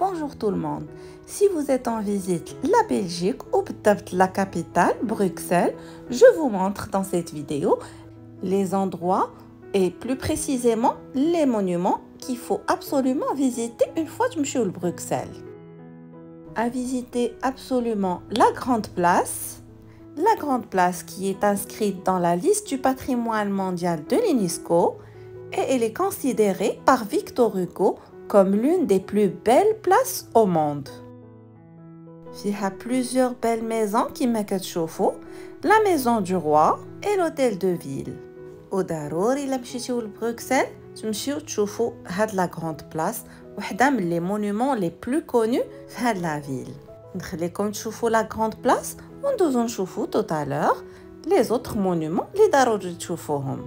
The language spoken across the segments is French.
Bonjour tout le monde. Si vous êtes en visite la Belgique ou peut-être la capitale, Bruxelles, je vous montre dans cette vidéo les endroits et plus précisément les monuments qu'il faut absolument visiter une fois que je suis Bruxelles. À visiter absolument la Grande Place, la Grande Place qui est inscrite dans la liste du patrimoine mondial de l'UNESCO et elle est considérée par Victor Hugo comme l'une des plus belles places au monde. Il y a plusieurs belles maisons qui m'ont la maison du roi et l'hôtel de ville. Au Daror, il a Bruxelles, تمشيو تشوفوا هاد la grande place وحده من les monuments les plus connus في هاد la ville نخليكم تشوفوا la grande place وندوزو نشوفوا tout à l'heure les autres monuments اللي ضروري تشوفوهم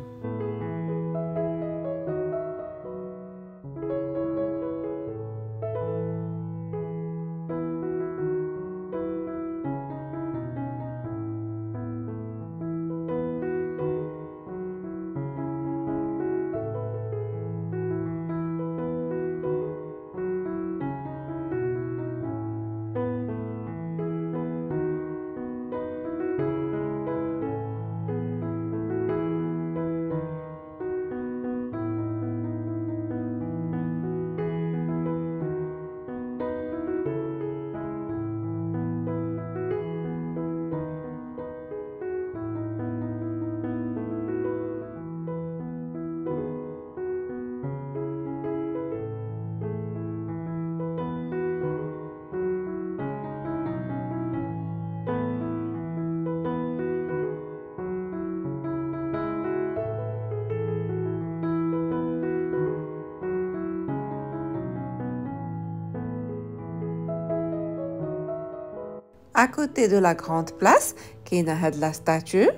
À côté de la grande place, كاينه هاد لا ستاتيو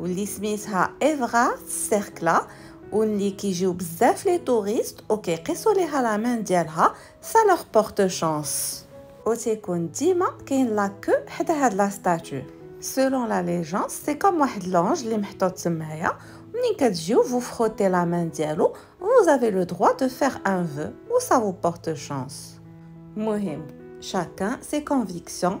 واللي سميتها ايفغا سيركلا واللي كيجيو بزاف لي توريست وكيقيسوا ليها لا مان ديالها سا لوغ بورت شانس وتيكون ديما كاين لا كو حدا هاد لا ستاتيو سولون لا ليجوند سي كوم واحد لونج اللي محطوط تمايا منين كتجيو vous frottez la main ديالو vous avez le droit de faire un vœu ou ça vous porte chance مهم chacun ses convictions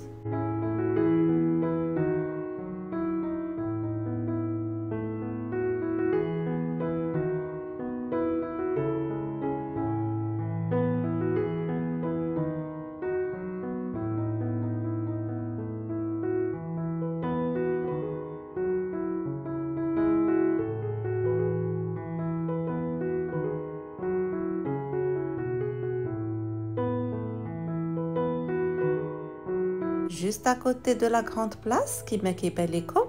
juste à côté de la grande place qui m'a comme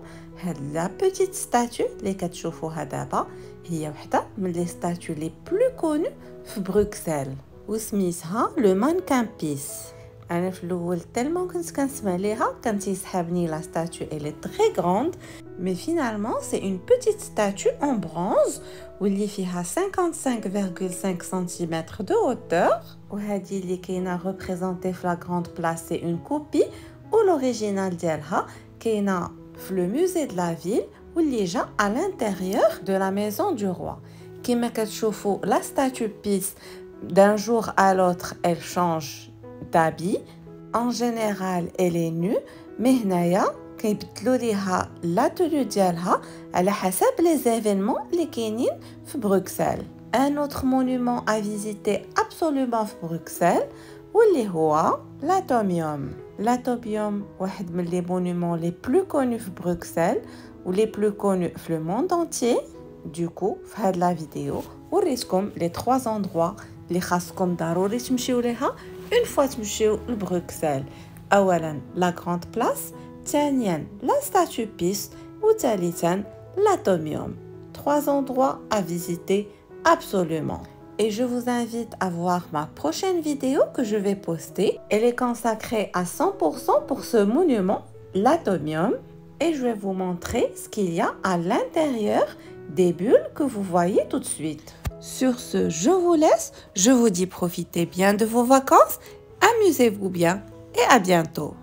la petite statue les كتشوفوها دابا هي وحده من les statues les plus connues في بروكسل وسميتها لو مانكان بيس انا في الاول تالمون كنت كنسمع ليها كان تيسحابني لا ستاتيو elle est très grande mais finalement c'est une petite statue en bronze واللي فيها 55,5 cm de hauteur وهذه اللي كاينه représentée في la grande place c'est une copie l'original ديالها كاينه في le musée de la ville واللي جا à l'intérieur de la maison du roi كما كتشوفوا la statue pisse d'un jour à l'autre elle change d'habit en général elle est nue mais هنايا كيبدلوا ليها لا تونو ديالها على حسب les événements اللي كاينين في بروكسل un autre monument à visiter absolument في بروكسل واللي هو l'atomium l'atomium واحد من les monuments les plus connus في بروكسل ou les plus connus في le monde entier du coup في هاد la vidéo وريتكم les trois endroits اللي خاصكم ضروري تمشيو ليها une fois تمشيو لبروكسل اولا لا غراند بلاص ثانيا لا ستاتيو بيس وثالثا l'atomium trois endroits à visiter absolument et je vous invite à voir ma prochaine vidéo que je vais poster. Elle est consacrée à 100% pour ce monument, l'atomium, et je vais vous montrer ce qu'il y a à l'intérieur des bulles que vous voyez tout de suite. Sur ce, je vous laisse. Je vous dis profitez bien de vos vacances. Amusez-vous bien et à bientôt